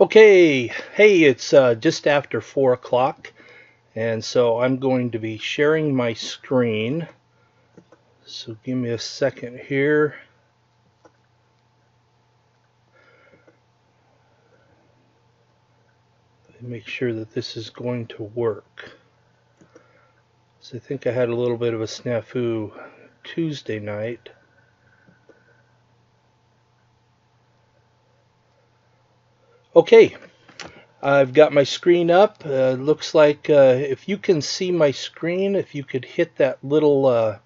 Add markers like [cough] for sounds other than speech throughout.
Okay, hey, it's uh, just after 4 o'clock, and so I'm going to be sharing my screen. So give me a second here. Make sure that this is going to work. So I think I had a little bit of a snafu Tuesday night. Okay, I've got my screen up. Uh, looks like uh, if you can see my screen, if you could hit that little uh,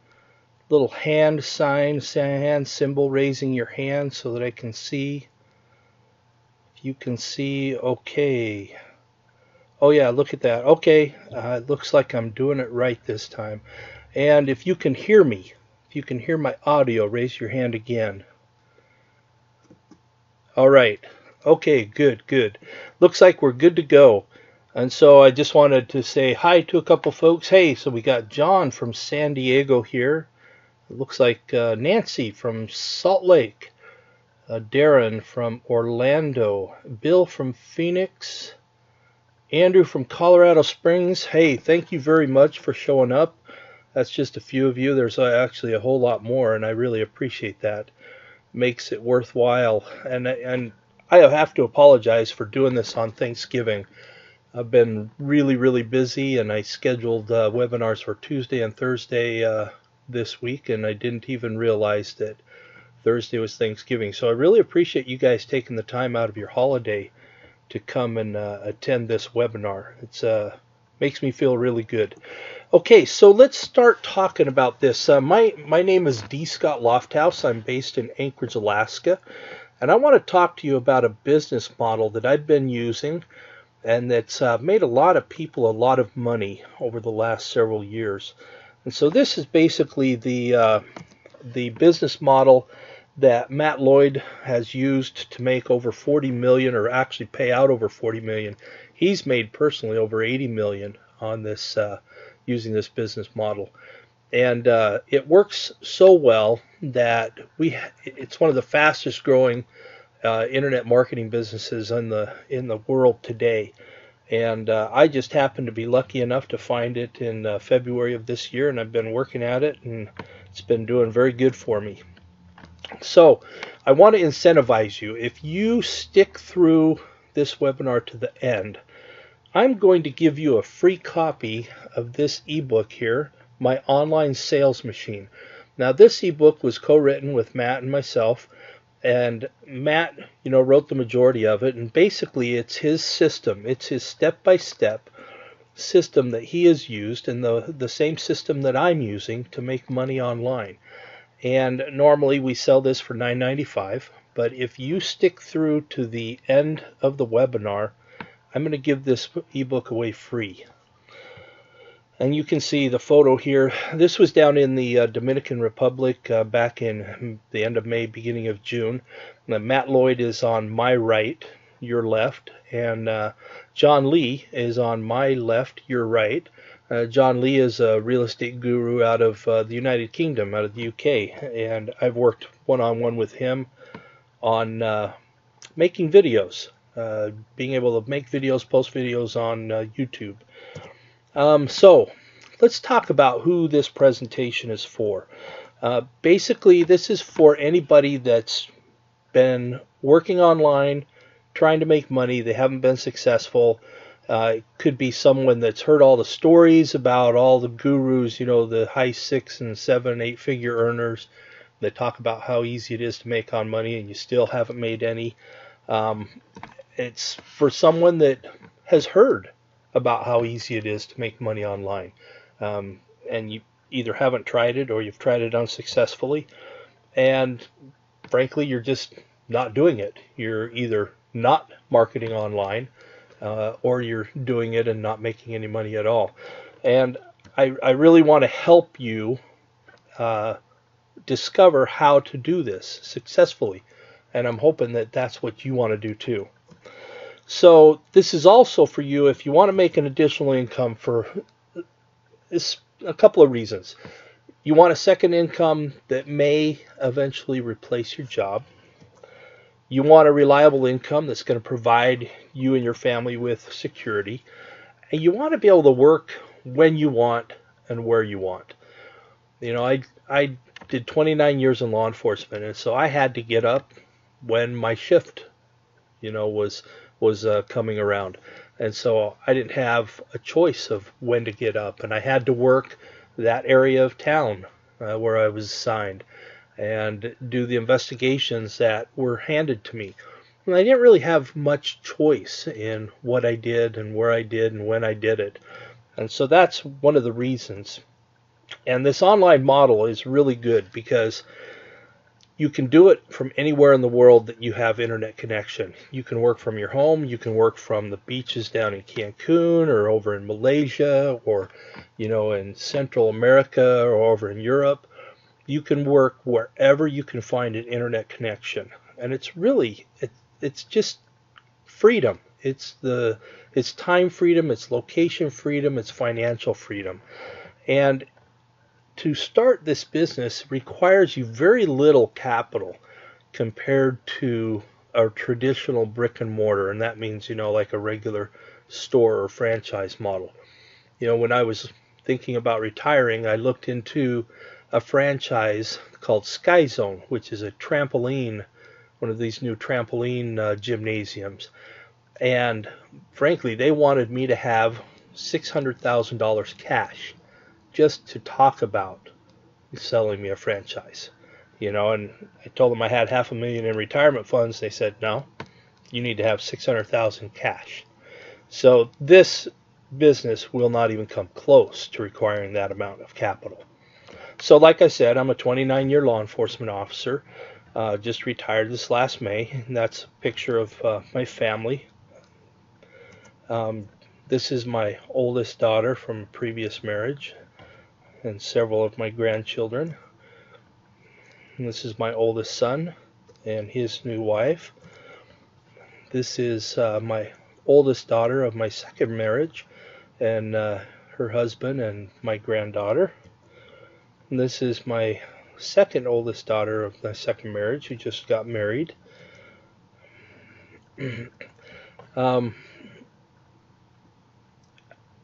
little hand sign, hand symbol, raising your hand so that I can see. If you can see, okay. Oh yeah, look at that. Okay, uh, it looks like I'm doing it right this time. And if you can hear me, if you can hear my audio, raise your hand again. All right. Okay, good, good. Looks like we're good to go. And so I just wanted to say hi to a couple folks. Hey, so we got John from San Diego here. It looks like uh, Nancy from Salt Lake. Uh, Darren from Orlando. Bill from Phoenix. Andrew from Colorado Springs. Hey, thank you very much for showing up. That's just a few of you. There's uh, actually a whole lot more, and I really appreciate that. Makes it worthwhile. And and I have to apologize for doing this on Thanksgiving. I've been really, really busy, and I scheduled uh, webinars for Tuesday and Thursday uh, this week, and I didn't even realize that Thursday was Thanksgiving. So I really appreciate you guys taking the time out of your holiday to come and uh, attend this webinar. It uh, makes me feel really good. Okay, so let's start talking about this. Uh, my my name is D. Scott Lofthouse. I'm based in Anchorage, Alaska. And I want to talk to you about a business model that I've been using and that's uh, made a lot of people a lot of money over the last several years. And so this is basically the uh, the business model that Matt Lloyd has used to make over 40 million or actually pay out over 40 million. He's made personally over 80 million on this uh, using this business model and uh, it works so well that we it's one of the fastest growing uh, internet marketing businesses in the in the world today. And uh, I just happened to be lucky enough to find it in uh, February of this year and I've been working at it and it's been doing very good for me. So I want to incentivize you. If you stick through this webinar to the end I'm going to give you a free copy of this ebook here my online sales machine. Now, this ebook was co-written with Matt and myself, and Matt, you know, wrote the majority of it. And basically, it's his system. It's his step-by-step system that he has used, and the the same system that I'm using to make money online. And normally we sell this for $9.95, but if you stick through to the end of the webinar, I'm going to give this ebook away free and you can see the photo here. This was down in the uh, Dominican Republic uh, back in the end of May, beginning of June. Now, Matt Lloyd is on my right, your left, and uh, John Lee is on my left, your right. Uh, John Lee is a real estate guru out of uh, the United Kingdom, out of the UK, and I've worked one-on-one with him on uh, making videos, being able to make videos, post videos on YouTube. Um, so let's talk about who this presentation is for. Uh, basically, this is for anybody that's been working online, trying to make money. They haven't been successful. Uh, it could be someone that's heard all the stories about all the gurus, you know, the high six and seven, eight figure earners. They talk about how easy it is to make on money, and you still haven't made any. Um, it's for someone that has heard about how easy it is to make money online. Um, and you either haven't tried it or you've tried it unsuccessfully. And frankly, you're just not doing it. You're either not marketing online uh, or you're doing it and not making any money at all. And I, I really want to help you uh, discover how to do this successfully. And I'm hoping that that's what you want to do too. So this is also for you if you want to make an additional income for a couple of reasons. You want a second income that may eventually replace your job. You want a reliable income that's going to provide you and your family with security. And you want to be able to work when you want and where you want. You know, I I did 29 years in law enforcement, and so I had to get up when my shift, you know, was was uh, coming around, and so I didn't have a choice of when to get up, and I had to work that area of town uh, where I was assigned and do the investigations that were handed to me. And I didn't really have much choice in what I did and where I did and when I did it. And so that's one of the reasons. And this online model is really good because you can do it from anywhere in the world that you have internet connection. You can work from your home, you can work from the beaches down in Cancun or over in Malaysia or you know in Central America or over in Europe. You can work wherever you can find an internet connection. And it's really it, it's just freedom. It's the it's time freedom, it's location freedom, it's financial freedom. And to start this business requires you very little capital compared to a traditional brick and mortar and that means you know like a regular store or franchise model. You know when i was thinking about retiring i looked into a franchise called sky zone which is a trampoline one of these new trampoline uh, gymnasiums. And frankly they wanted me to have $600000 cash just to talk about selling me a franchise. You know, and I told them I had half a million in retirement funds. They said, no, you need to have 600,000 cash. So this business will not even come close to requiring that amount of capital. So, like I said, I'm a 29 year law enforcement officer. Uh, just retired this last May. And that's a picture of uh, my family. Um, this is my oldest daughter from a previous marriage and several of my grandchildren. And this is my oldest son and his new wife. This is uh, my oldest daughter of my second marriage and uh, her husband and my granddaughter. And this is my second oldest daughter of my second marriage who just got married. [clears throat] um,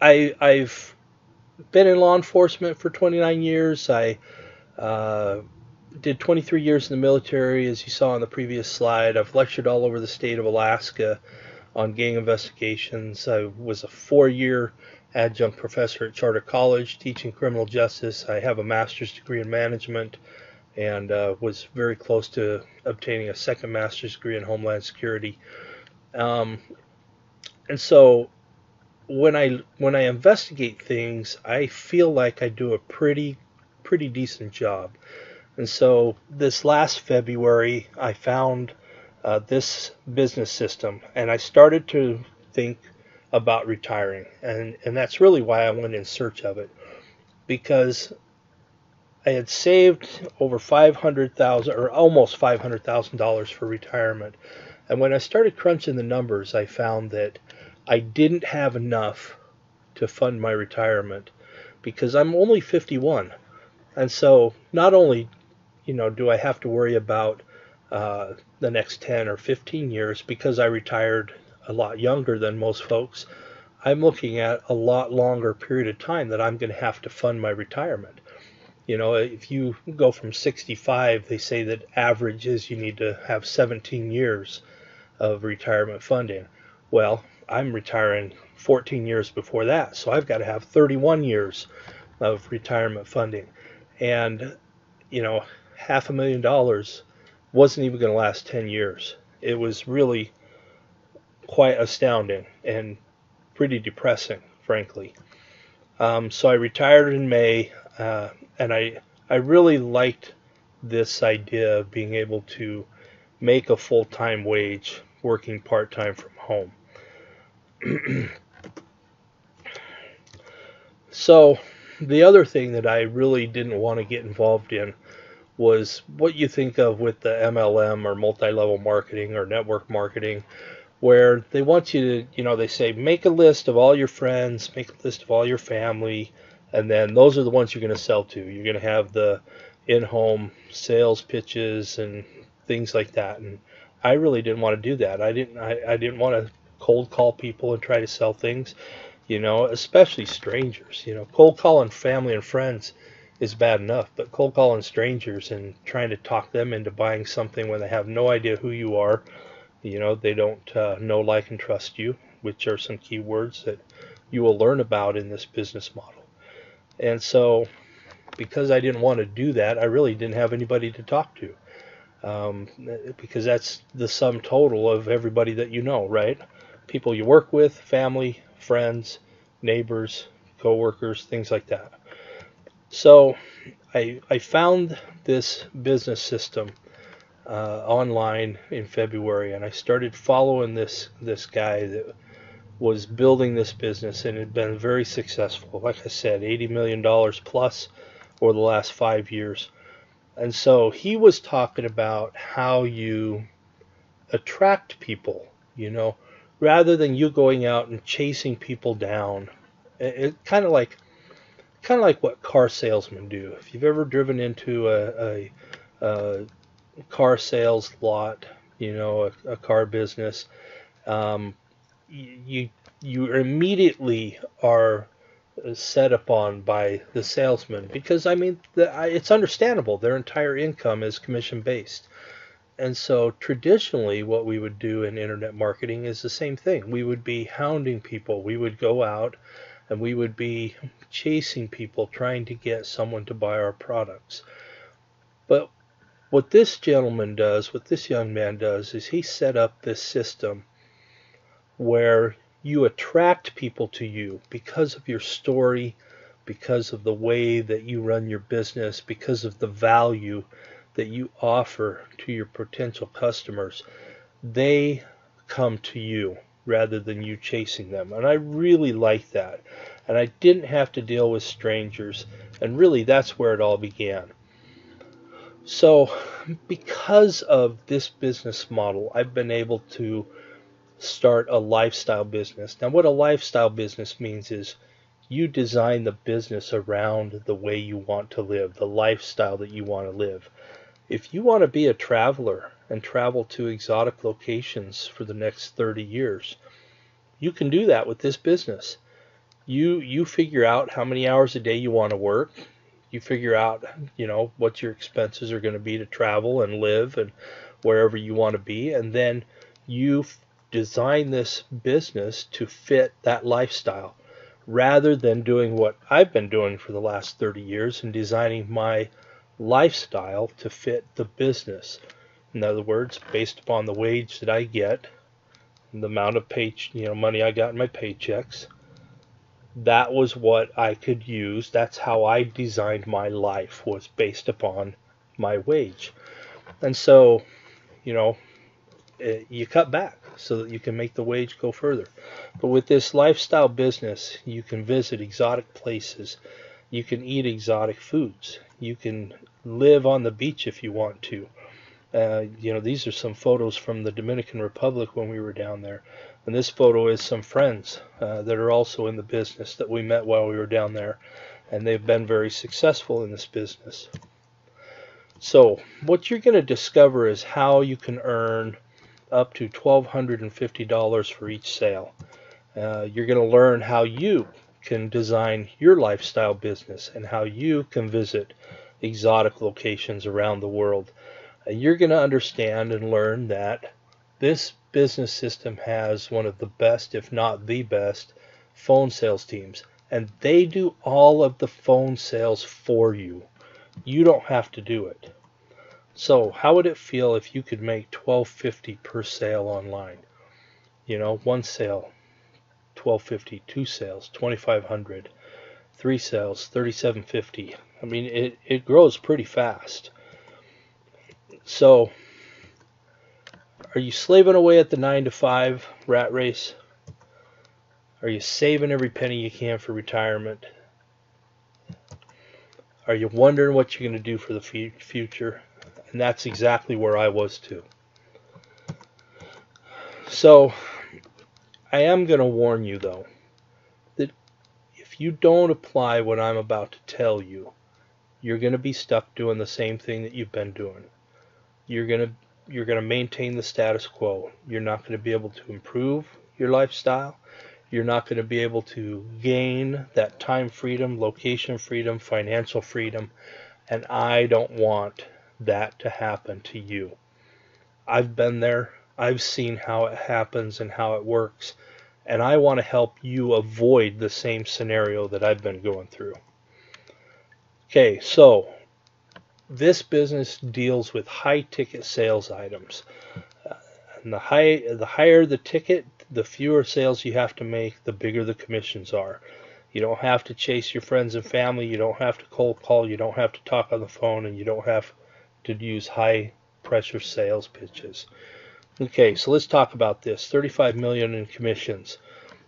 I I've been in law enforcement for 29 years. I uh, did 23 years in the military, as you saw on the previous slide. I've lectured all over the state of Alaska on gang investigations. I was a four year adjunct professor at Charter College teaching criminal justice. I have a master's degree in management and uh, was very close to obtaining a second master's degree in Homeland Security. Um, and so when I when I investigate things, I feel like I do a pretty pretty decent job. And so this last February, I found uh, this business system, and I started to think about retiring, and and that's really why I went in search of it, because I had saved over five hundred thousand or almost five hundred thousand dollars for retirement, and when I started crunching the numbers, I found that I didn't have enough to fund my retirement because I'm only 51. And so not only, you know, do I have to worry about uh, the next 10 or 15 years because I retired a lot younger than most folks, I'm looking at a lot longer period of time that I'm going to have to fund my retirement. You know, if you go from 65, they say that average is you need to have 17 years of retirement funding. Well, I'm retiring 14 years before that, so I've got to have 31 years of retirement funding. And, you know, half a million dollars wasn't even going to last 10 years. It was really quite astounding and pretty depressing, frankly. Um, so I retired in May, uh, and I I really liked this idea of being able to make a full time wage working part time from home. [clears throat] so, the other thing that I really didn't want to get involved in was what you think of with the MLM or multi level marketing or network marketing, where they want you to, you know, they say, make a list of all your friends, make a list of all your family, and then those are the ones you're going to sell to. You're going to have the in home sales pitches and things like that. And I really didn't want to do that. I didn't I, I didn't want to cold call people and try to sell things, you know, especially strangers. You know, cold calling family and friends is bad enough, but cold calling strangers and trying to talk them into buying something when they have no idea who you are, you know, they don't uh, know, like, and trust you, which are some key words that you will learn about in this business model. And so, because I didn't want to do that, I really didn't have anybody to talk to. Um, because that's the sum total of everybody that you know, right? People you work with, family, friends, neighbors, coworkers, things like that. So I, I found this business system uh, online in February, and I started following this this guy that was building this business and had been very successful. Like I said, eighty million dollars plus over the last five years. And so he was talking about how you attract people, you know, rather than you going out and chasing people down. It, it kind of like kind of like what car salesmen do. If you've ever driven into a, a, a car sales lot, you know, a, a car business, um, you you immediately are set upon by the salesman because I mean the, it's understandable their entire income is commission based. And so traditionally what we would do in internet marketing is the same thing. We would be hounding people. We would go out and we would be chasing people trying to get someone to buy our products. But what this gentleman does, what this young man does, is he set up this system where you attract people to you because of your story, because of the way that you run your business, because of the value that you offer to your potential customers. They come to you rather than you chasing them. And I really like that. And I didn't have to deal with strangers. And really, that's where it all began. So, because of this business model, I've been able to start a lifestyle business. Now, what a lifestyle business means is you design the business around the way you want to live, the lifestyle that you want to live. If you want to be a traveler and travel to exotic locations for the next 30 years. You can do that with this business. You you figure out how many hours a day you want to work. You figure out, you know, what your expenses are going to be to travel and live and wherever you want to be and then you design this business to fit that lifestyle rather than doing what I've been doing for the last 30 years and designing my lifestyle to fit the business. In other words, based upon the wage that I get, the amount of pay, you know, money I got in my paychecks, that was what I could use. That's how I designed my life was based upon my wage. And so, you know, it, you cut back so that you can make the wage go further. But with this lifestyle business, you can visit exotic places. You can eat exotic foods. You can live on the beach if you want to. Uh, you know, these are some photos from the Dominican Republic when we were down there. And this photo is some friends uh, that are also in the business that we met while we were down there. And they've been very successful in this business. So, what you're going to discover is how you can earn up to $1,250 for each sale. Uh, you're going to learn how you can design your lifestyle business and how you can visit exotic locations around the world and you're going to understand and learn that this business system has one of the best, if not the best, phone sales teams. And they do all of the phone sales for you. You don't have to do it. So, how would it feel if you could make 1250 per sale online? You know, one sale, 1250, two sales, 2500, three sales, 3750. I mean, it, it grows pretty fast. So, are you slaving away at the 9 to 5 rat race? Are you saving every penny you can for retirement? Are you wondering what you're going to do for the future? And that's exactly where I was too. So, I am going to warn you though you don't apply what I'm about to tell you, you're going to be stuck doing the same thing that you've been doing you're going to you're going to maintain the status quo. You're not going to be able to improve your lifestyle. You're not going to be able to gain that time freedom, location freedom, financial freedom. And I don't want that to happen to you. I've been there. I've seen how it happens and how it works. And I want to help you avoid the same scenario that I've been going through. Okay, so this business deals with high ticket sales items. Uh, and the high the higher the ticket, the fewer sales you have to make, the bigger the commissions are. You don't have to chase your friends and family, you don't have to cold call, you don't have to talk on the phone, and you don't have to use high pressure sales pitches. Okay, so let's talk about this. 35 million in commissions.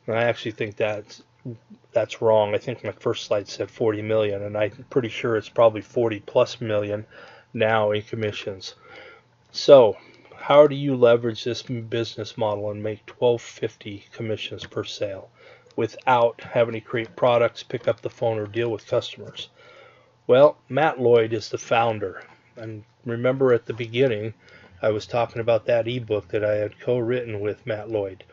And I actually think that's that's wrong. I think my first slide said 40 million, and I'm pretty sure it's probably 40 plus million now in commissions. So, how do you leverage this business model and make 1250 commissions per sale without having to create products, pick up the phone, or deal with customers? Well, Matt Lloyd is the founder. And remember at the beginning, I was talking about that ebook that I had co written with Matt Lloyd.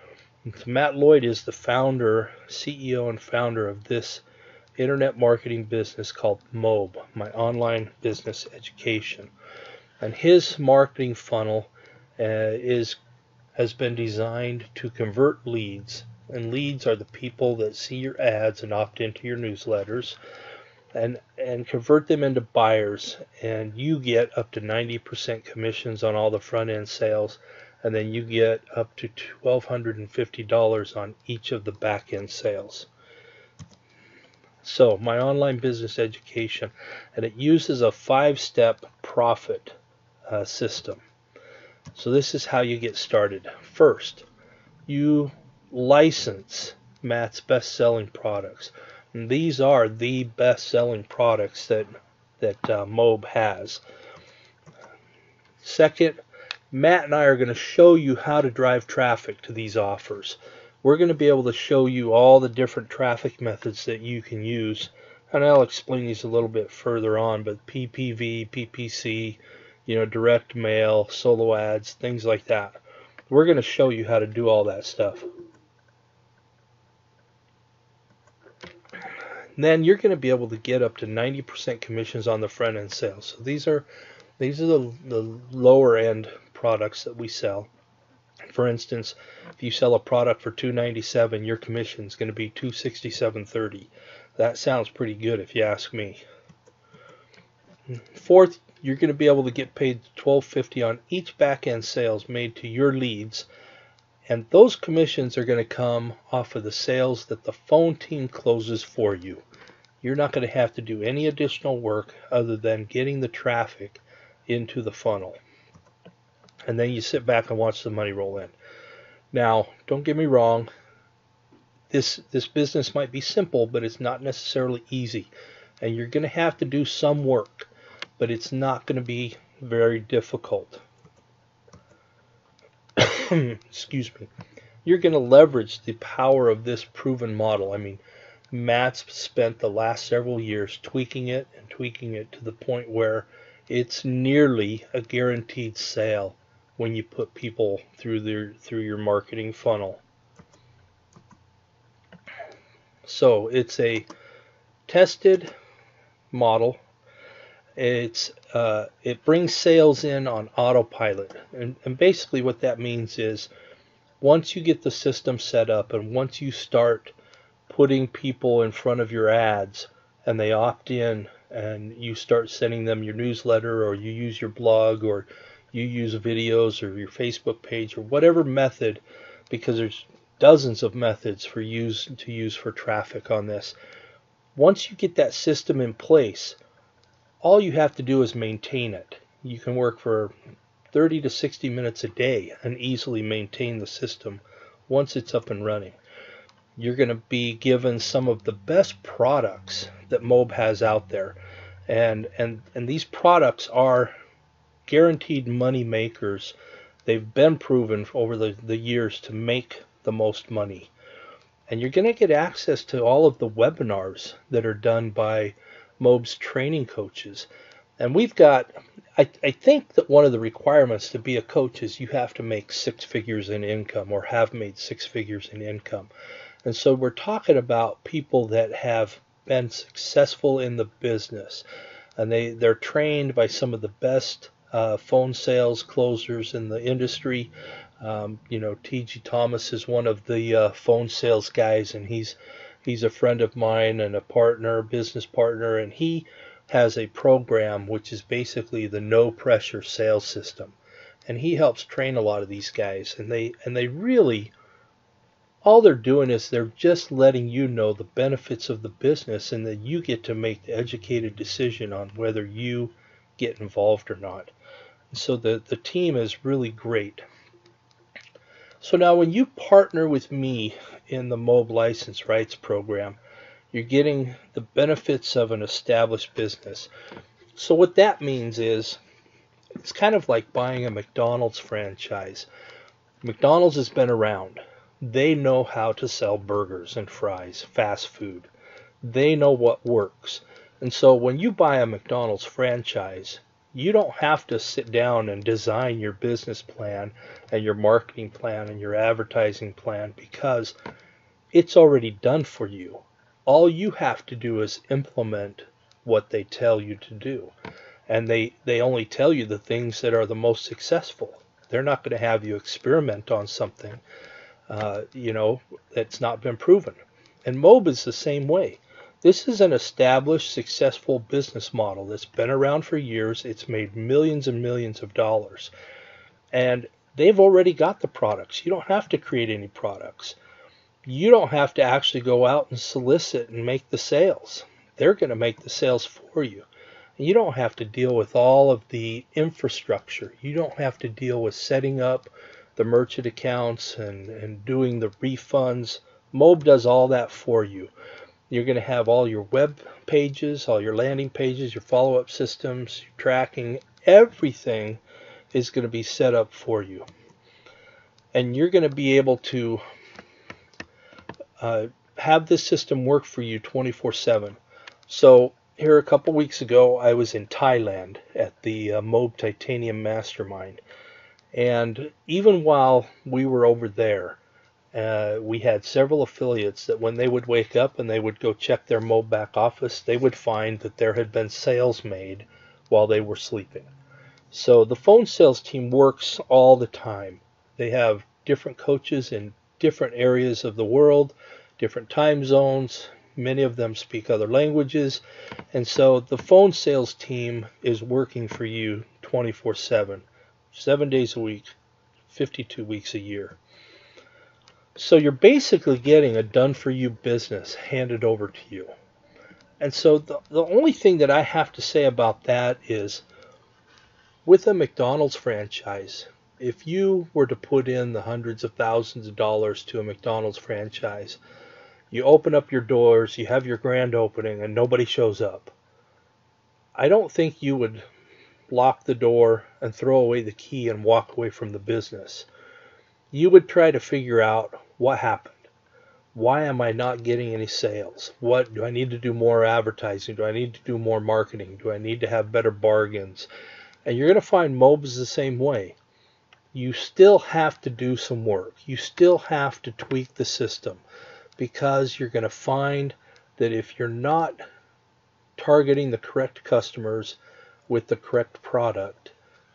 Matt Lloyd is the founder, CEO, and founder of this internet marketing business called MOBE, my online business education. And his marketing funnel uh, is has been designed to convert leads. And leads are the people that see your ads and opt into your newsletters and and convert them into buyers and you get up to 90% commissions on all the front end sales and then you get up to $1,250 on each of the back end sales. So, my online business education, and it uses a five step profit uh, system. So, this is how you get started. First, you license Matt's best selling products. And these are the best selling products that, that uh, has. Second, Matt and I are going to show you how to drive traffic to these offers. We're going to be able to show you all the different traffic methods that you can use, and I'll explain these a little bit further on, but PPV, PPC, you know, direct mail, solo ads, things like that. We're going to show you how to do all that stuff. Then you're going to be able to get up to 90% commissions on the front end sales. So these are these are the, the lower end products that we sell. For instance, if you sell a product for 297, your commission is going to be 267.30. That sounds pretty good if you ask me. Fourth, you're going to be able to get paid 12.50 on each back-end sales made to your leads, and those commissions are going to come off of the sales that the phone team closes for you. You're not going to have to do any additional work other than getting the traffic into the funnel and then you sit back and watch the money roll in. Now, don't get me wrong. This this business might be simple, but it's not necessarily easy, and you're going to have to do some work, but it's not going to be very difficult. [coughs] Excuse me. You're going to leverage the power of this proven model. I mean, Matt's spent the last several years tweaking it and tweaking it to the point where it's nearly a guaranteed sale when you put people through their through your marketing funnel. So it's a tested model. It's uh, it brings sales in on autopilot, and, and basically what that means is once you get the system set up and once you start putting people in front of your ads and they opt in and you start sending them your newsletter or you use your blog or you use videos or your Facebook page or whatever method, because there's dozens of methods for use to use for traffic on this. Once you get that system in place, all you have to do is maintain it. You can work for 30 to 60 minutes a day and easily maintain the system once it's up and running. You're going to be given some of the best products that Mobe has out there. And and and these products are guaranteed money makers. They've been proven over the, the years to make the most money. And you're going to get access to all of the webinars that are done by MOBE's training coaches. And we've got, I, I think that one of the requirements to be a coach is you have to make six figures in income or have made six figures in income. And so we're talking about people that have been successful in the business and they, they're trained by some of the best uh, phone sales closers in the industry. Um, you know, T.G. Thomas is one of the uh, phone sales guys, and he's he's a friend of mine and a partner, business partner, and he has a program which is basically the no pressure sales system, and he helps train a lot of these guys, and they and they really all they're doing is they're just letting you know the benefits of the business and that you get to make the educated decision on whether you get involved or not. So the, the team is really great. So now when you partner with me in the MOBE license rights program, you're getting the benefits of an established business. So what that means is it's kind of like buying a McDonald's franchise. McDonald's has been around. They know how to sell burgers and fries, fast food. They know what works. And so when you buy a McDonald's franchise, you don't have to sit down and design your business plan and your marketing plan and your advertising plan because it's already done for you. All you have to do is implement what they tell you to do. And they, they only tell you the things that are the most successful. They're not going to have you experiment on something uh, you know, that's not been proven. And MOBE is the same way. This is an established, successful business model that's been around for years. It's made millions and millions of dollars. And they've already got the products. You don't have to create any products. You don't have to actually go out and solicit and make the sales. They're going to make the sales for you. And you don't have to deal with all of the infrastructure. You don't have to deal with setting up the merchant accounts and, and doing the refunds. MOBE does all that for you. You're going to have all your web pages, all your landing pages, your follow up systems, your tracking, everything is going to be set up for you. And you're going to be able to uh, have this system work for you 24 7. So, here a couple weeks ago, I was in Thailand at the uh, MOBE Titanium Mastermind. And even while we were over there, uh, we had several affiliates that when they would wake up and they would go check their MOBE back office, they would find that there had been sales made while they were sleeping. So the phone sales team works all the time. They have different coaches in different areas of the world, different time zones. Many of them speak other languages. And so the phone sales team is working for you 24 7 seven days a week, 52 weeks a year. So you're basically getting a done for you business handed over to you. And so the, the only thing that I have to say about that is with a McDonald's franchise, if you were to put in the hundreds of thousands of dollars to a McDonald's franchise, you open up your doors, you have your grand opening, and nobody shows up. I don't think you would lock the door, and throw away the key and walk away from the business. You would try to figure out what happened. Why am I not getting any sales? What do I need to do more advertising? Do I need to do more marketing? Do I need to have better bargains? And you're going to find MOBE's the same way. You still have to do some work. You still have to tweak the system because you're going to find that if you're not targeting the correct customers, with the correct product,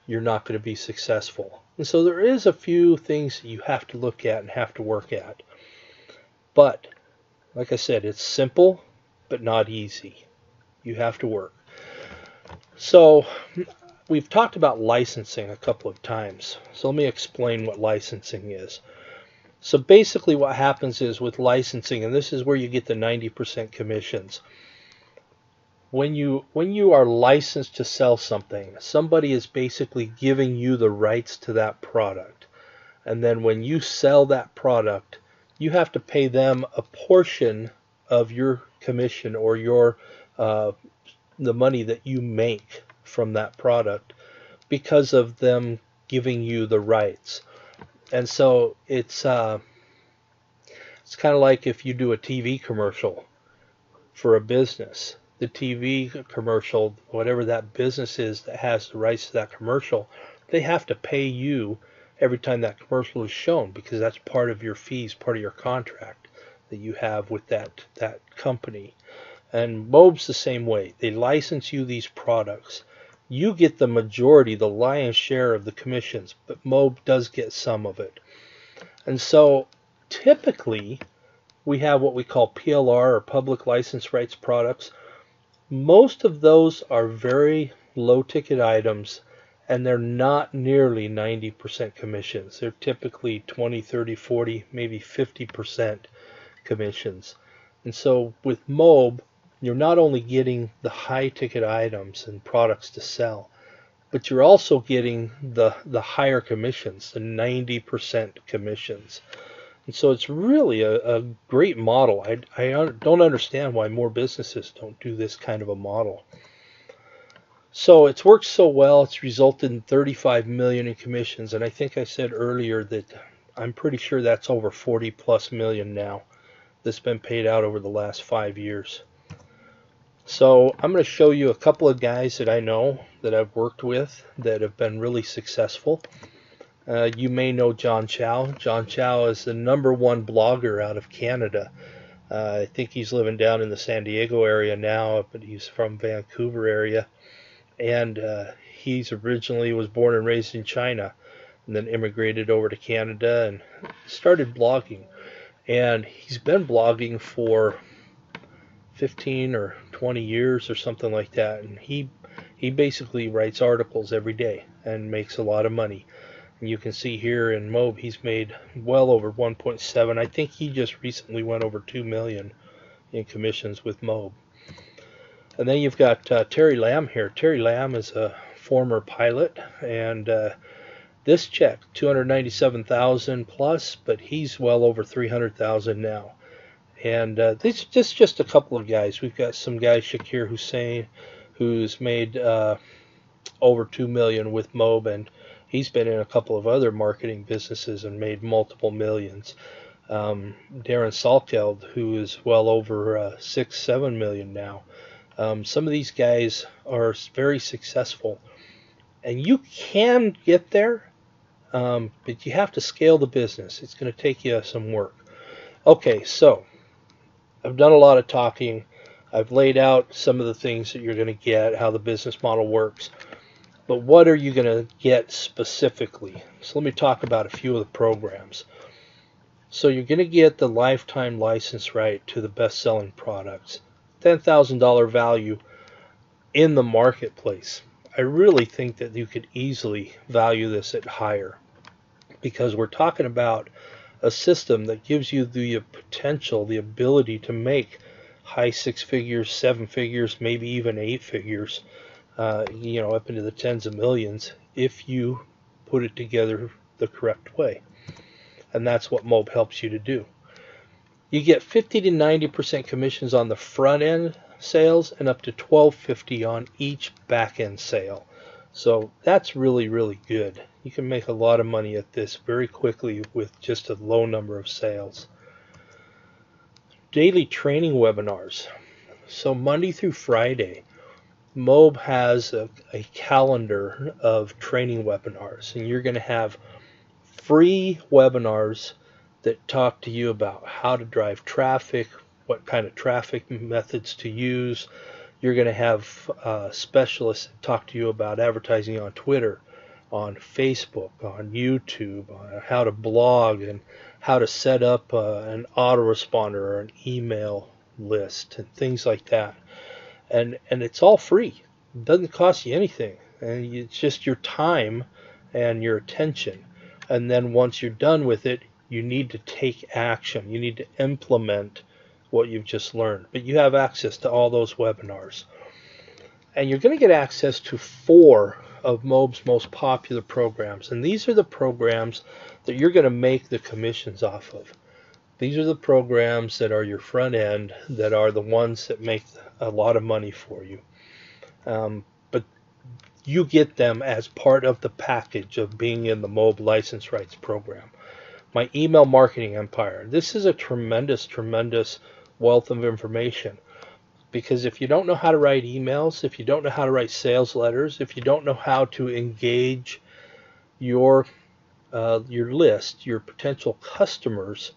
you're not going to be successful. And so there is a few things that you have to look at and have to work at. But like I said, it's simple but not easy. You have to work. So we've talked about licensing a couple of times. So let me explain what licensing is. So basically what happens is with licensing, and this is where you get the 90% commissions when you when you are licensed to sell something, somebody is basically giving you the rights to that product. And then when you sell that product, you have to pay them a portion of your commission or your uh, the money that you make from that product because of them giving you the rights. And so it's uh, it's kind of like if you do a TV commercial for a business the TV commercial, whatever that business is that has the rights to that commercial, they have to pay you every time that commercial is shown because that's part of your fees, part of your contract that you have with that that company. And Mobe's the same way. They license you these products. You get the majority, the lion's share of the commissions, but Mobe does get some of it. And so typically we have what we call PLR or public license rights products. Most of those are very low ticket items and they're not nearly 90% commissions. They're typically 20, 30, 40, maybe 50% commissions. And so with Mobe, you're not only getting the high ticket items and products to sell, but you're also getting the the higher commissions, the 90% commissions. And so it's really a, a great model. I, I don't understand why more businesses don't do this kind of a model. So it's worked so well, it's resulted in 35 million in commissions, and I think I said earlier that I'm pretty sure that's over 40 plus million now that's been paid out over the last five years. So I'm going to show you a couple of guys that I know that I've worked with that have been really successful. Uh, you may know John Chow. John Chow is the number one blogger out of Canada. Uh, I think he's living down in the San Diego area now, but he's from Vancouver area and uh, he's originally was born and raised in China, and then immigrated over to Canada and started blogging. And he's been blogging for 15 or 20 years or something like that. And he he basically writes articles every day and makes a lot of money. You can see here in Mobe, he's made well over 1.7. I think he just recently went over 2 million in commissions with Mobe. And then you've got uh, Terry Lamb here. Terry Lamb is a former pilot, and uh, this check 297,000 plus, but he's well over 300,000 now. And uh, this just just a couple of guys. We've got some guy Shakir Hussein, who's made uh, over two million with Mobe, and he's been in a couple of other marketing businesses and made multiple millions. Um, Darren Salkeld, who is well over uh, six, seven million now. Um, some of these guys are very successful, and you can get there, um, but you have to scale the business. It's going to take you some work. Okay, so I've done a lot of talking. I've laid out some of the things that you're going to get, how the business model works. But what are you going to get specifically? So let me talk about a few of the programs. So you're going to get the lifetime license right to the best-selling products. $10,000 value in the marketplace. I really think that you could easily value this at higher because we're talking about a system that gives you the potential, the ability to make high six figures, seven figures, maybe even eight figures, uh, you know, up into the tens of millions if you put it together the correct way. And that's what Mobe helps you to do. You get 50 to 90% commissions on the front end sales and up to 1250 on each back end sale. So that's really, really good. You can make a lot of money at this very quickly with just a low number of sales. Daily training webinars. So Monday through Friday, Mobe has a, a calendar of training webinars, and you're going to have free webinars that talk to you about how to drive traffic, what kind of traffic methods to use. You're going to have uh, specialists talk to you about advertising on Twitter, on Facebook, on YouTube, on how to blog, and how to set up uh, an autoresponder or an email list and things like that. And and it's all free. It doesn't cost you anything, and it's just your time and your attention. And then once you're done with it, you need to take action. You need to implement what you've just learned. But you have access to all those webinars. And you're going to get access to four of MOBE's most popular programs. And these are the programs that you're going to make the commissions off of. These are the programs that are your front end, that are the ones that make a lot of money for you. Um, but you get them as part of the package of being in the MOBE license rights program my email marketing empire. This is a tremendous, tremendous wealth of information. Because if you don't know how to write emails, if you don't know how to write sales letters, if you don't know how to engage your uh, your list, your potential customers,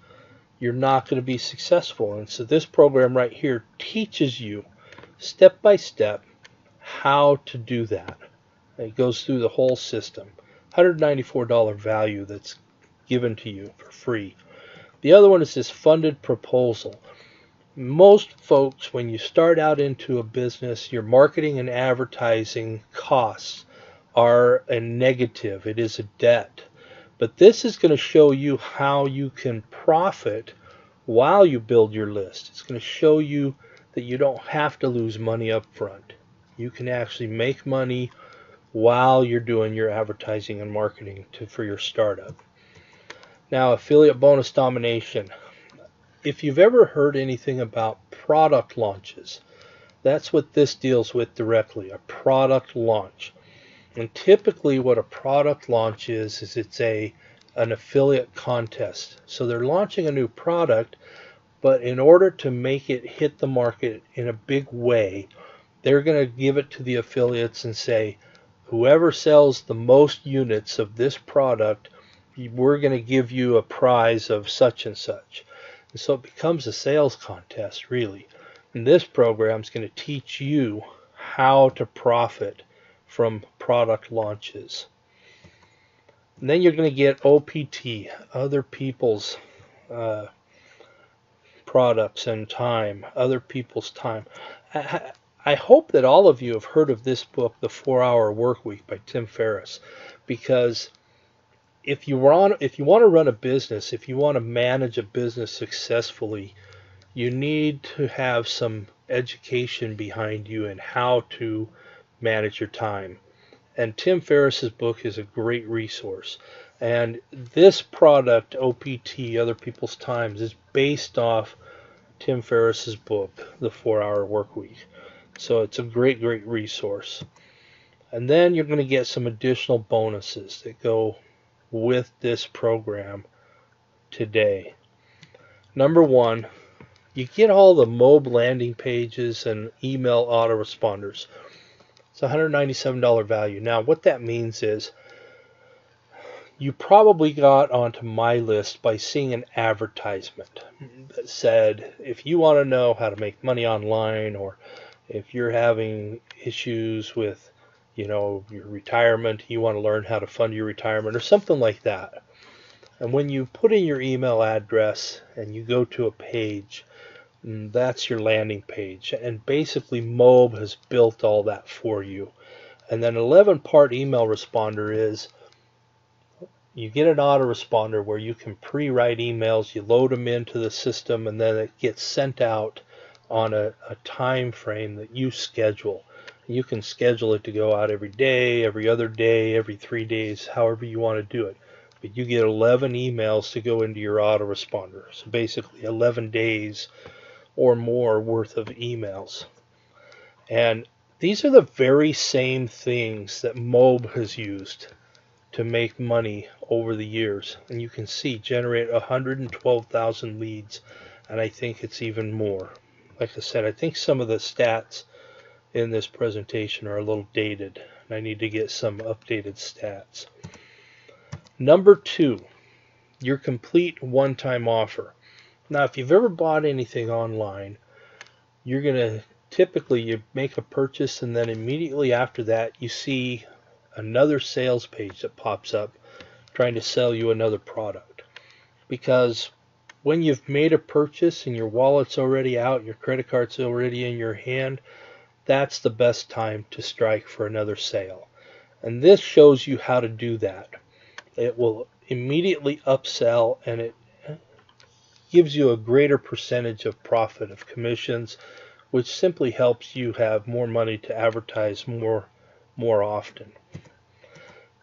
you're not going to be successful. And so this program right here teaches you step by step how to do that. It goes through the whole system. $194 value that's given to you for free. The other one is this funded proposal. Most folks, when you start out into a business, your marketing and advertising costs are a negative. It is a debt. But this is going to show you how you can profit while you build your list. It's going to show you that you don't have to lose money up front. You can actually make money while you're doing your advertising and marketing to, for your startup. Now, affiliate bonus domination. If you've ever heard anything about product launches, that's what this deals with directly, a product launch. And typically what a product launch is, is it's a an affiliate contest. So they're launching a new product, but in order to make it hit the market in a big way, they're going to give it to the affiliates and say, whoever sells the most units of this product, we're going to give you a prize of such and such. And so it becomes a sales contest, really. And this program is going to teach you how to profit from product launches. And then you're going to get OPT, other people's uh, products and time, other people's time. I, hope that all of you have heard of this book, The Four Hour Work Week by Tim Ferriss, because if you want if you want to run a business, if you want to manage a business successfully, you need to have some education behind you in how to manage your time. And Tim Ferriss's book is a great resource. And this product, OPT, Other People's Times, is based off Tim Ferriss's book, The Four Hour Work Week. So it's a great, great resource. And then you're going to get some additional bonuses that go with this program today. Number one, you get all the MOBE landing pages and email autoresponders. It's a $197 value. Now, what that means is you probably got onto my list by seeing an advertisement that said, if you want to know how to make money online or if you're having issues with, you know, your retirement, you want to learn how to fund your retirement or something like that. And when you put in your email address and you go to a page, Mm, that's your landing page. And basically, MOBE has built all that for you. And then 11 part email responder is you get an autoresponder where you can pre-write emails, you load them into the system, and then it gets sent out on a, a time frame that you schedule. You can schedule it to go out every day, every other day, every three days, however you want to do it. But you get 11 emails to go into your autoresponder. So basically, 11 days or more worth of emails. And these are the very same things that MOBE has used to make money over the years. And you can see generate 112,000 leads, and I think it's even more. Like I said, I think some of the stats in this presentation are a little dated, and I need to get some updated stats. Number two, your complete one-time offer. Now, if you've ever bought anything online, you're going to typically you make a purchase and then immediately after that you see another sales page that pops up trying to sell you another product. Because when you've made a purchase and your wallet's already out, your credit card's already in your hand, that's the best time to strike for another sale. And this shows you how to do that. It will immediately upsell and it gives you a greater percentage of profit of commissions, which simply helps you have more money to advertise more more often.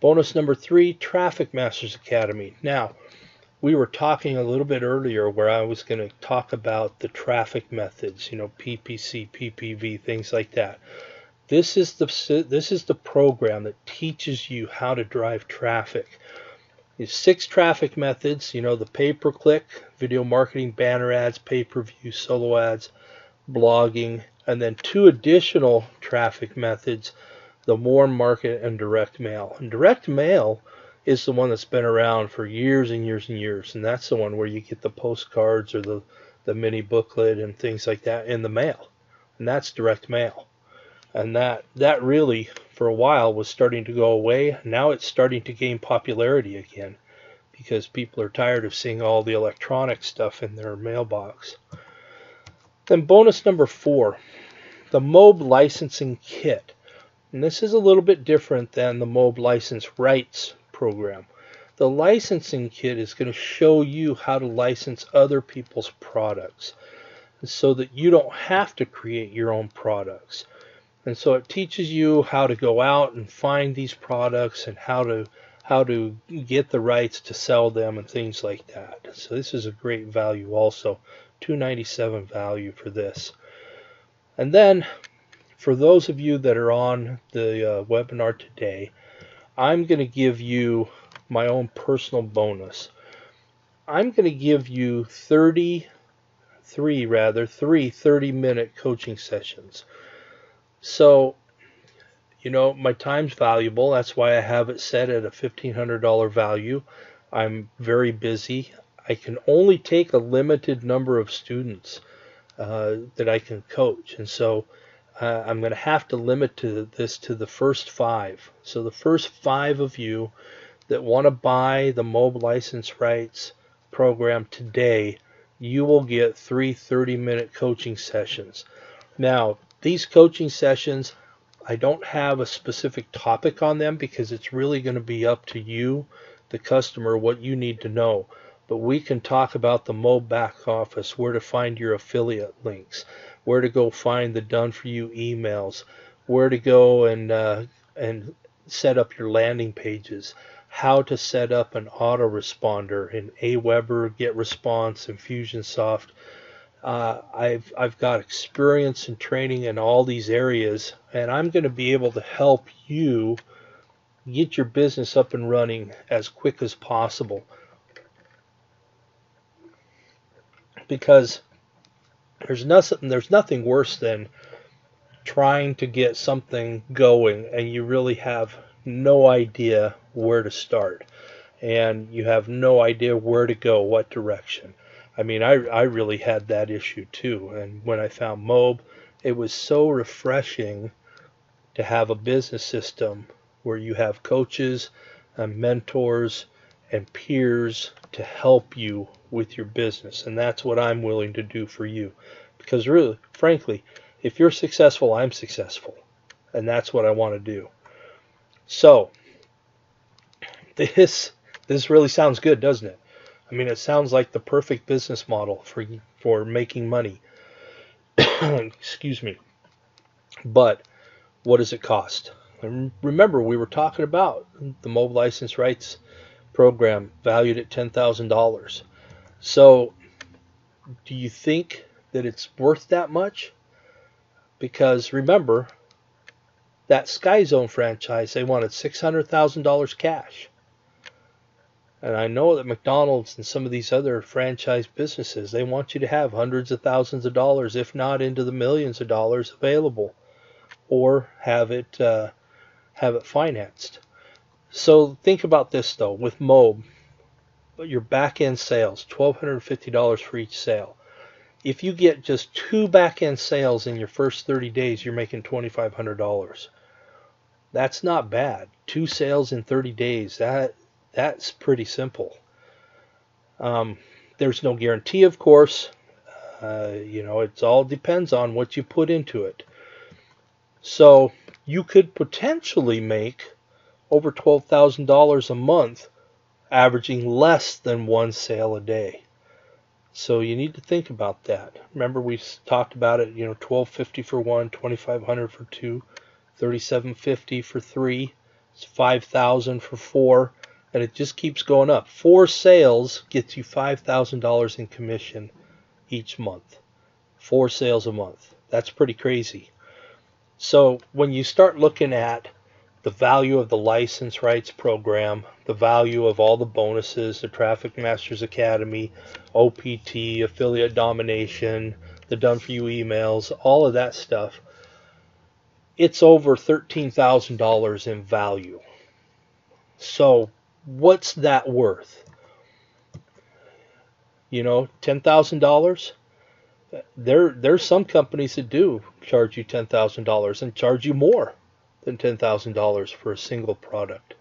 Bonus number three, Traffic Masters Academy. Now, we were talking a little bit earlier where I was going to talk about the traffic methods, you know, PPC, PPV, things like that. This is the this is the program that teaches you how to drive traffic six traffic methods, you know, the pay-per-click, video marketing, banner ads, pay-per-view, solo ads, blogging, And then two additional traffic methods, the warm market and direct mail. And direct mail is the one that's been around for years and years and years. And that's the one where you get the postcards or the, the mini booklet and things like that in the mail. And that's direct mail. And that, that really, for a while, was starting to go away. Now it's starting to gain popularity again because people are tired of seeing all the electronic stuff in their mailbox. Then bonus number four, the MOBE licensing kit. And this is a little bit different than the MOBE license rights program. The licensing kit is going to show you how to license other people's products so that you don't have to create your own products. And so it teaches you how to go out and find these products and how to how to get the rights to sell them and things like that. So this is a great value also. 297 value for this. And then for those of you that are on the uh, webinar today, I'm going to give you my own personal bonus. I'm going to give you 33 rather, three 30 minute coaching sessions. So you know, my time's valuable. That's why I have it set at a $1,500 value. I'm very busy. I can only take a limited number of students uh, that I can coach. And so uh, I'm going to have to limit to this to the first five. So the first five of you that want to buy the MOBE license rights program today, you will get three 30 minute coaching sessions. Now, these coaching sessions, I don't have a specific topic on them because it's really going to be up to you, the customer, what you need to know. But we can talk about the MOBE back office, where to find your affiliate links, where to go find the done for you emails, where to go and uh, and set up your landing pages, how to set up an autoresponder in AWeber, GetResponse, and Infusionsoft uh, I've I've got experience and training in all these areas, and I'm going to be able to help you get your business up and running as quick as possible. Because there's nothing there's nothing worse than trying to get something going and you really have no idea where to start and you have no idea where to go, what direction. I mean, I, I really had that issue too. And when I found MOBE, it was so refreshing to have a business system where you have coaches and mentors and peers to help you with your business. And that's what I'm willing to do for you. Because really, frankly, if you're successful, I'm successful. And that's what I want to do. So, this this really sounds good, doesn't it? I mean, it sounds like the perfect business model for for making money. [coughs] Excuse me. But what does it cost? And remember, we were talking about the MOBE license rights program valued at $10,000. So, do you think that it's worth that much? Because remember, that Sky Zone franchise, they wanted $600,000 cash. And I know that McDonald's and some of these other franchise businesses, they want you to have hundreds of thousands of dollars, if not into the millions of dollars available, or have it uh, have it financed. So think about this though, with MOBE, your back end sales, twelve hundred and fifty dollars for each sale. If you get just two back end sales in your first 30 days, you're making $2,500. That's not bad. Two sales in 30 days. That that's pretty simple. Um, there's no guarantee, of course. Uh, you know, it all depends on what you put into it. So you could potentially make over $12,000 a month, averaging less than one sale a day. So you need to think about that. Remember we talked about it, you know, 1250 for one, 2500 for two, 3750 for three, it's 5000 for four and it just keeps going up. Four sales gets you $5,000 in commission each month. Four sales a month. That's pretty crazy. So when you start looking at the value of the license rights program, the value of all the bonuses, the Traffic Masters Academy, OPT, affiliate domination, the done for you emails, all of that stuff, it's over $13,000 in value. So, what's that worth? You know, $10,000? There there's some companies that do charge you $10,000 and charge you more than $10,000 for a single product.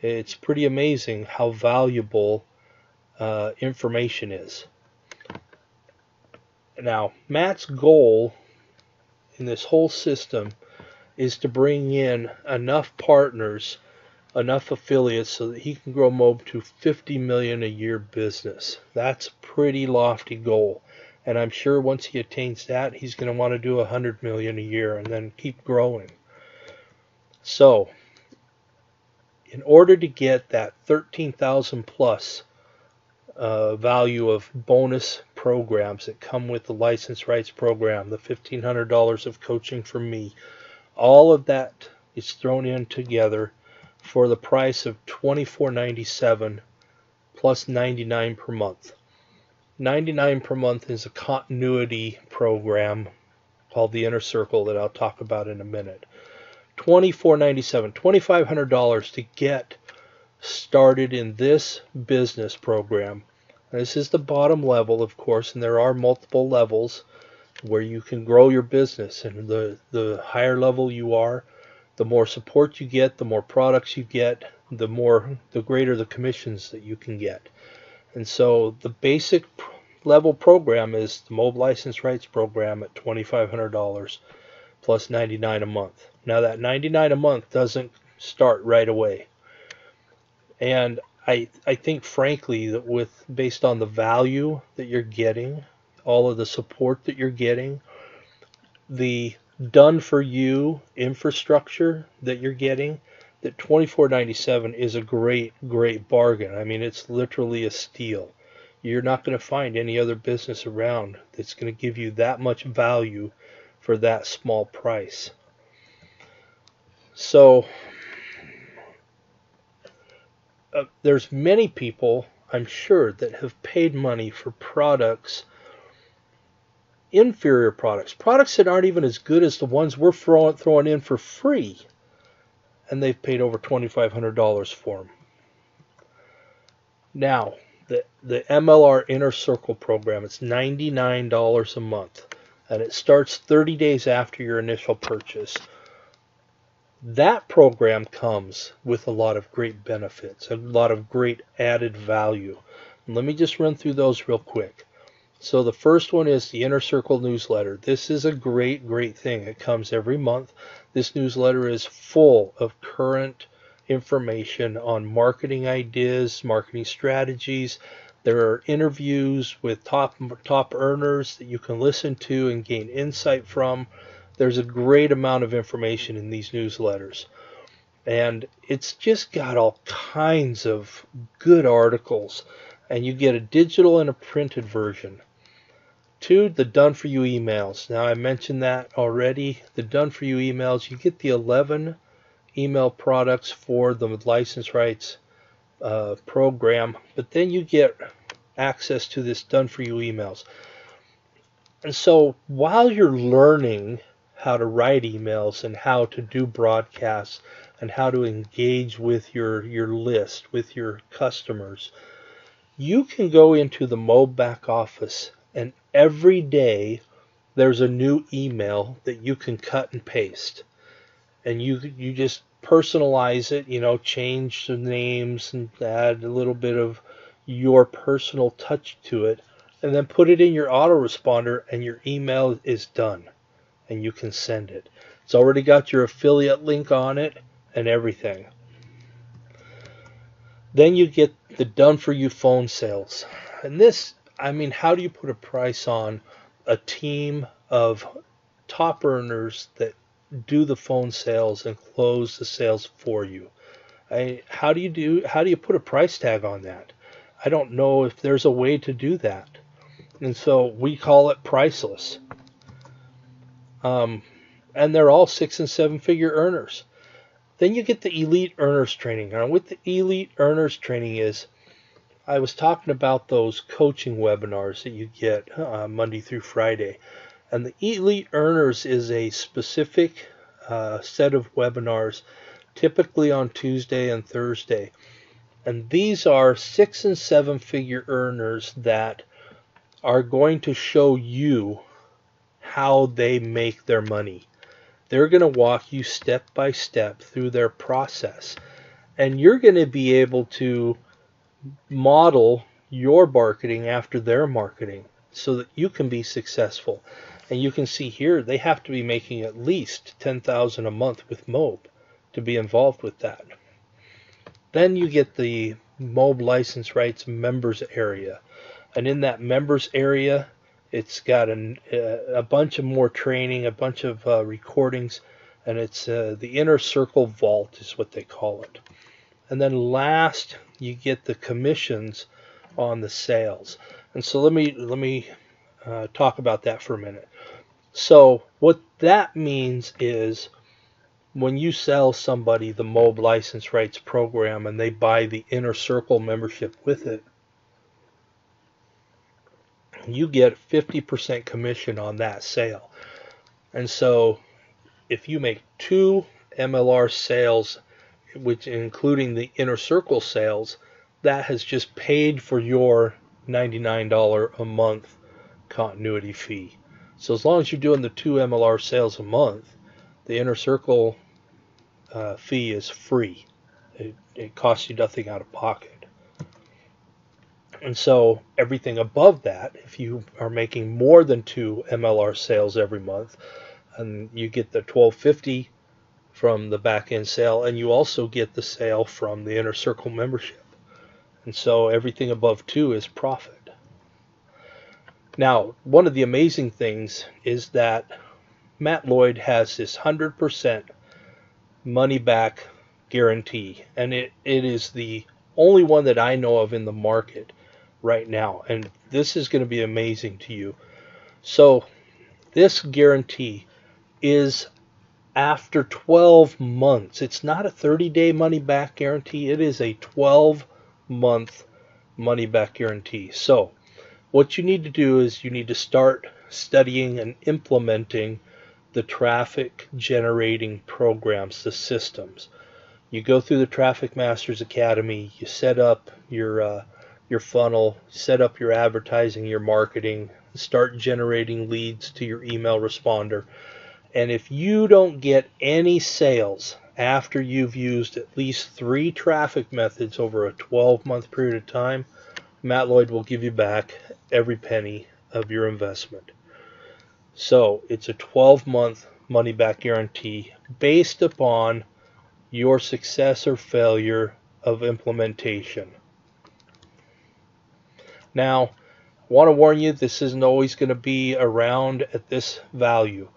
It's pretty amazing how valuable uh, information is. Now, Matt's goal in this whole system is to bring in enough partners, enough affiliates so that he can grow MOBE to 50 million a year business. That's a pretty lofty goal. And I'm sure once he attains that, he's going to want to do 100 million a year and then keep growing. So, in order to get that 13,000 plus uh, value of bonus programs that come with the license rights program, the $1,500 of coaching from me. All of that is thrown in together for the price of $24.97 plus 99 per month. 99 per month is a continuity program called the Inner Circle that I'll talk about in a minute. $24.97, $2,500 to get started in this business program this is the bottom level, of course, and there are multiple levels where you can grow your business. And the, the higher level you are, the more support you get, the more products you get, the more the greater the commissions that you can get. And so the basic level program is the MOBE License Rights program at $2,500 plus 99 a month. Now that 99 a month doesn't start right away. And I I think frankly that with based on the value that you're getting, all of the support that you're getting, the done for you infrastructure that you're getting, that 24.97 is a great great bargain. I mean, it's literally a steal. You're not going to find any other business around that's going to give you that much value for that small price. So uh, there's many people, I'm sure, that have paid money for products, inferior products, products that aren't even as good as the ones we're throwing, throwing in for free, and they've paid over $2,500 for them. Now, the, the MLR Inner Circle program, it's $99 a month, and it starts 30 days after your initial purchase that program comes with a lot of great benefits, a lot of great added value. Let me just run through those real quick. So the first one is the Inner Circle newsletter. This is a great, great thing. It comes every month. This newsletter is full of current information on marketing ideas, marketing strategies. There are interviews with top top earners that you can listen to and gain insight from. There's a great amount of information in these newsletters. And it's just got all kinds of good articles. And you get a digital and a printed version. Two, the done for you emails. Now, I mentioned that already. The done for you emails, you get the 11 email products for the license rights uh, program, but then you get access to this done for you emails. And so while you're learning how to write emails and how to do broadcasts and how to engage with your, your list, with your customers, you can go into the MOBE back office and every day there's a new email that you can cut and paste. And you you just personalize it, you know, change the names and add a little bit of your personal touch to it, and then put it in your autoresponder and your email is done and you can send it. It's already got your affiliate link on it and everything. Then you get the done for you phone sales. And this, I mean, how do you put a price on a team of top earners that do the phone sales and close the sales for you? I, how do you do how do you put a price tag on that? I don't know if there's a way to do that. And so we call it priceless. Um, and they're all six and seven figure earners. Then you get the elite earners training. Now, what the elite earners training is, I was talking about those coaching webinars that you get uh, Monday through Friday. And the Elite Earners is a specific uh, set of webinars, typically on Tuesday and Thursday. And these are six and seven figure earners that are going to show you how they make their money. They're going to walk you step by step through their process. And you're going to be able to model your marketing after their marketing so that you can be successful. And you can see here they have to be making at least 10,000 a month with MOBE to be involved with that. Then you get the MOBE license rights members area. And in that members area, it's got an, uh, a bunch of more training, a bunch of uh, recordings, and it's uh, the inner circle vault is what they call it. And then last, you get the commissions on the sales. And so let me let me uh, talk about that for a minute. So what that means is when you sell somebody the MOBE license rights program and they buy the inner circle membership with it, you get 50% commission on that sale. And so if you make two MLR sales, which including the inner circle sales, that has just paid for your $99 a month continuity fee. So as long as you're doing the two MLR sales a month, the inner circle uh, fee is free. It, it costs you nothing out of pocket. And so everything above that, if you are making more than two MLR sales every month, and you get the 1250 from the back end sale, and you also get the sale from the inner circle membership. And so everything above two is profit. Now, one of the amazing things is that Matt Lloyd has this 100% money back guarantee, and it, it is the only one that I know of in the market right now. And this is going to be amazing to you. So, this guarantee is after 12 months. It's not a 30 day money back guarantee, it is a 12 month money back guarantee. So, what you need to do is you need to start studying and implementing the traffic generating programs, the systems. You go through the Traffic Masters Academy, you set up your uh, your funnel, set up your advertising, your marketing, start generating leads to your email responder. And if you don't get any sales after you've used at least three traffic methods over a 12 month period of time, Matt Lloyd will give you back every penny of your investment. So it's a 12 month money back guarantee based upon your success or failure of implementation. Now, I want to warn you, this isn't always going to be around at this value.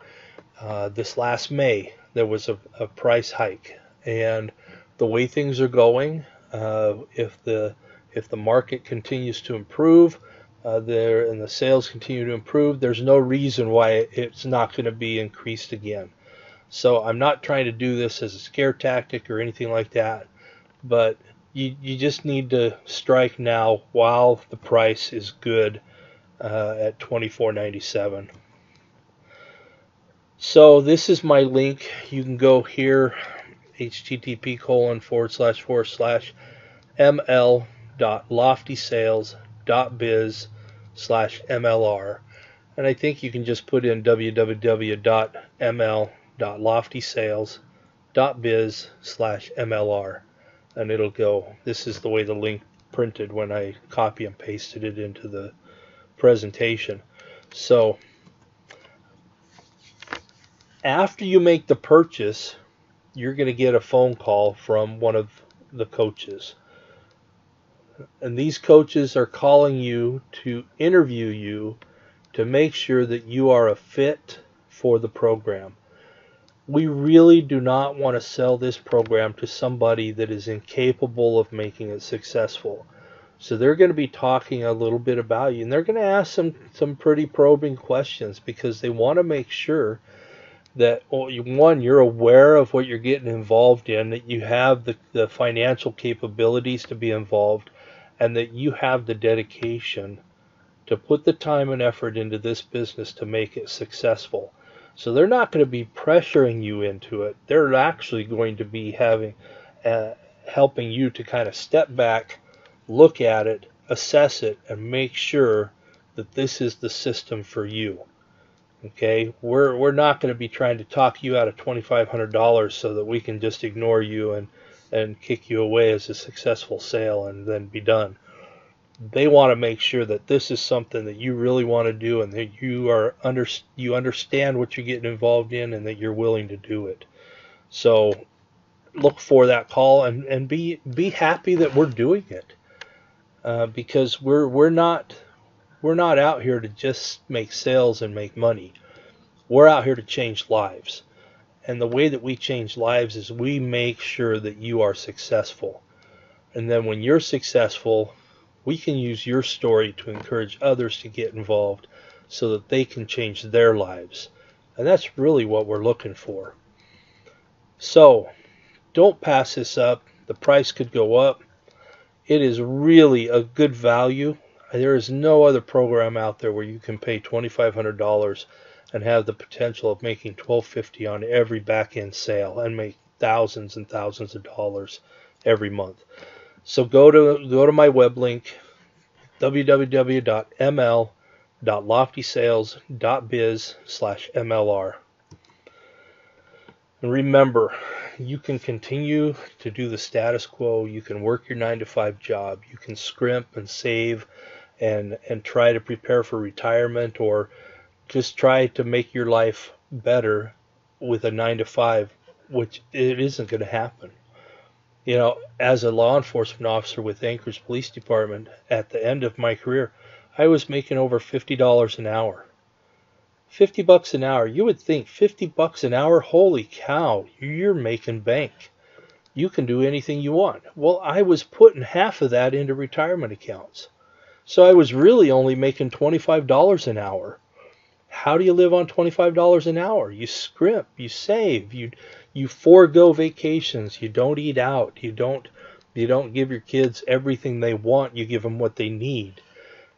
Uh, this last May, there was a, a, price hike, and the way things are going, uh, if the if the market continues to improve uh, there and the sales continue to improve, there's no reason why it's not going to be increased again. So I'm not trying to do this as a scare tactic or anything like that, but you, you just need to strike now while the price is good uh, at 24.97. So this is my link. You can go here, http colon forward slash forward slash ml www.loftysales.biz slash MLR. And I think you can just put in www.ml.loftysales.biz slash MLR and it'll go. This is the way the link printed when I copy and pasted it into the presentation. So after you make the purchase, you're going to get a phone call from one of the coaches and these coaches are calling you to interview you to make sure that you are a fit for the program. We really do not want to sell this program to somebody that is incapable of making it successful. So they're going to be talking a little bit about you and they're going to ask some some pretty probing questions because they want to make sure that oh, one you're aware of what you're getting involved in that you have the, the financial capabilities to be involved and that you have the dedication to put the time and effort into this business to make it successful. So they're not going to be pressuring you into it. They're actually going to be having uh, helping you to kind of step back, look at it, assess it, and make sure that this is the system for you. Okay, we're we're not going to be trying to talk you out of twenty five hundred dollars so that we can just ignore you and and kick you away as a successful sale and then be done. They want to make sure that this is something that you really want to do and that you are under you understand what you're getting involved in and that you're willing to do it. So look for that call and, and be be happy that we're doing it uh, because we're we're not we're not out here to just make sales and make money. We're out here to change lives. And the way that we change lives is we make sure that you are successful. And then when you're successful, we can use your story to encourage others to get involved so that they can change their lives. And that's really what we're looking for. So, don't pass this up. The price could go up. It is really a good value there is no other program out there where you can pay $2,500 and have the potential of making 1250 on every back end sale and make thousands and thousands of dollars every month. So go to go to my web link www.ml.loftysales.biz/mlr. And remember, you can continue to do the status quo. You can work your 9 to 5 job. You can scrimp and save and and try to prepare for retirement or just try to make your life better with a 9 to 5 which it isn't going to happen. You know as a law enforcement officer with Anchorage Police Department at the end of my career I was making over $50 an hour. 50 bucks an hour. You would think 50 bucks an hour holy cow you're making bank. You can do anything you want. Well I was putting half of that into retirement accounts. So I was really only making $25 an hour. How do you live on $25 an hour? You scrimp, you save, you you forego vacations, you don't eat out, you don't you don't give your kids everything they want, you give them what they need.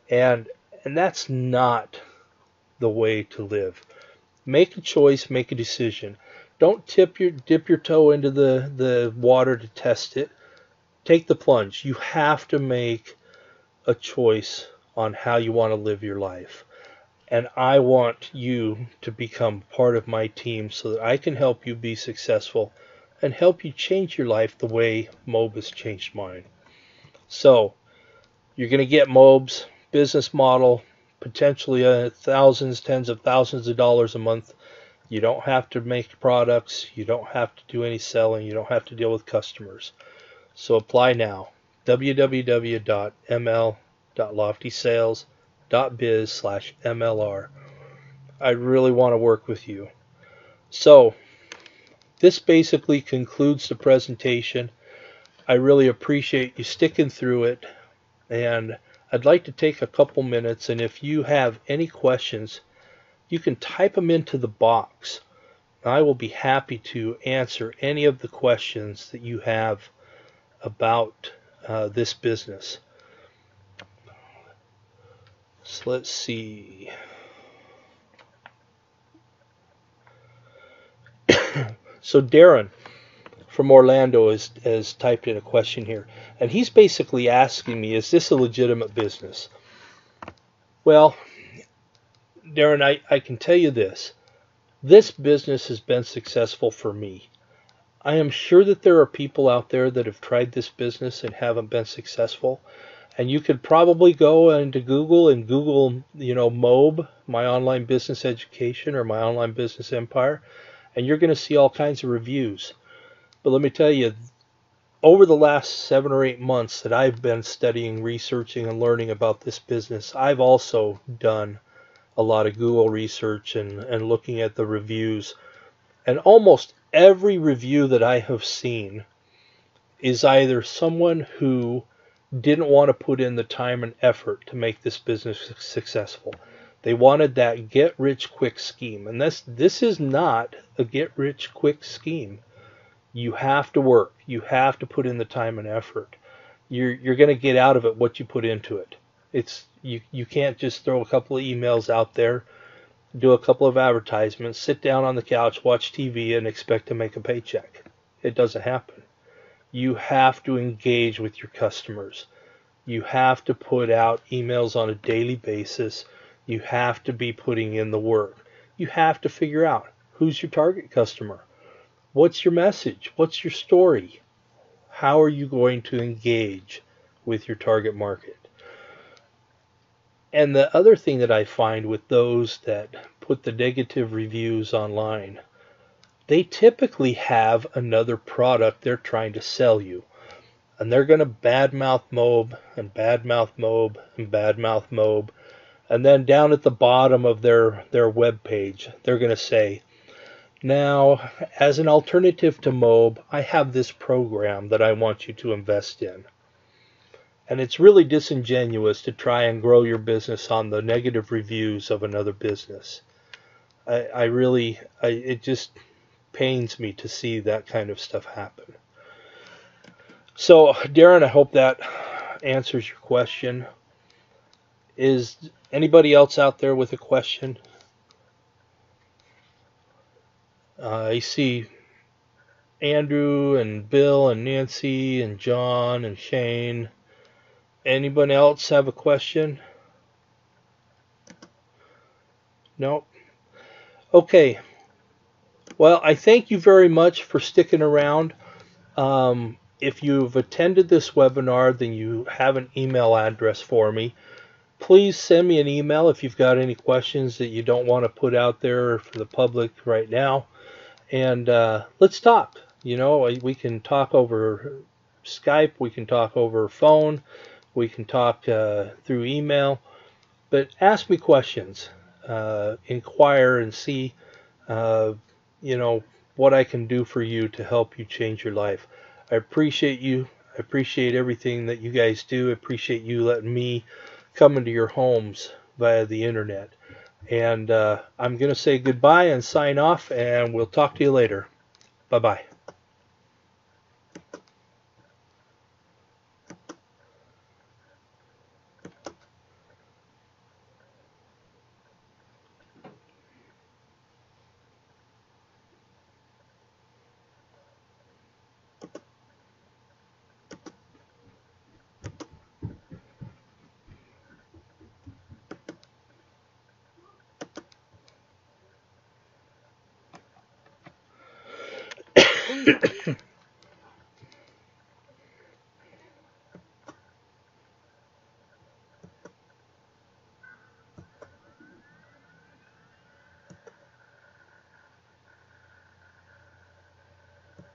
And and that's not the way to live. Make a choice, make a decision. Don't tip your dip your toe into the, the water to test it. Take the plunge. You have to make a choice on how you want to live your life. And I want you to become part of my team so that I can help you be successful and help you change your life the way MOBE has changed mine. So, you're going to get MOBE's business model, potentially uh, thousands, tens of thousands of dollars a month. You don't have to make products, you don't have to do any selling, you don't have to deal with customers. So apply now www.ml.loftysales.biz slash MLR. I really want to work with you. So, this basically concludes the presentation. I really appreciate you sticking through it, and I'd like to take a couple minutes, and if you have any questions, you can type them into the box. I will be happy to answer any of the questions that you have about uh, this business. So let's see. [coughs] so Darren from Orlando has, has typed in a question here, and he's basically asking me, is this a legitimate business? Well, Darren, I, I can tell you this. This business has been successful for me. I am sure that there are people out there that have tried this business and haven't been successful. And you could probably go into Google and Google, you know, MOBE, my online business education or my online business empire, and you're going to see all kinds of reviews. But let me tell you, over the last seven or eight months that I've been studying, researching, and learning about this business, I've also done a lot of Google research and, and looking at the reviews. And almost every review that I have seen is either someone who didn't want to put in the time and effort to make this business successful. They wanted that get rich quick scheme. And this this is not a get rich quick scheme. You have to work. You have to put in the time and effort. you're you're going to get out of it what you put into it. It's you you can't just throw a couple of emails out there, do a couple of advertisements, sit down on the couch, watch TV and expect to make a paycheck. It doesn't happen. You have to engage with your customers. You have to put out emails on a daily basis. You have to be putting in the work. You have to figure out who's your target customer. What's your message? What's your story? How are you going to engage with your target market? And the other thing that I find with those that put the negative reviews online, they typically have another product they're trying to sell you. And they're going to badmouth MOBE and badmouth MOBE and badmouth MOBE. And then down at the bottom of their, their web page, they're going to say, now, as an alternative to MOBE, I have this program that I want you to invest in. And it's really disingenuous to try and grow your business on the negative reviews of another business. I, I really, I, it just pains me to see that kind of stuff happen. So, Darren, I hope that answers your question. Is anybody else out there with a question? Uh, I see Andrew and Bill and Nancy and John and Shane. Anyone else have a question? Nope. Okay. Well, I thank you very much for sticking around. Um, if you've attended this webinar, then you have an email address for me. Please send me an email if you've got any questions that you don't want to put out there for the public right now and uh, let's talk. You know, we can talk over Skype, we can talk over phone, we can talk uh, through email, but ask me questions, uh, inquire, and see, uh, you know, what I can do for you to help you change your life. I appreciate you. I appreciate everything that you guys do. I appreciate you letting me come into your homes via the internet. And uh, I'm going to say goodbye and sign off, and we'll talk to you later. Bye bye.